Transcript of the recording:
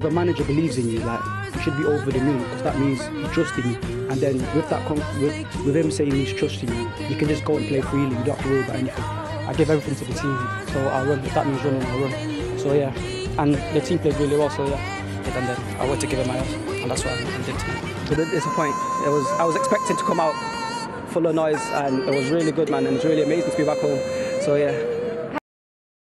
The manager believes in you, like you should be over the moon because that means he's trusting you. And then with that, with, with him saying he's trusting you, you can just go and play freely. You don't have to worry about anything. I give everything to the team, so I run. If that means running, I run. So yeah, and the team played really well. So yeah, and then I went to give it my all, and that's what I did tonight. it's a point. it was I was expecting to come out full of noise, and it was really good, man, and it's really amazing to be back home. So yeah,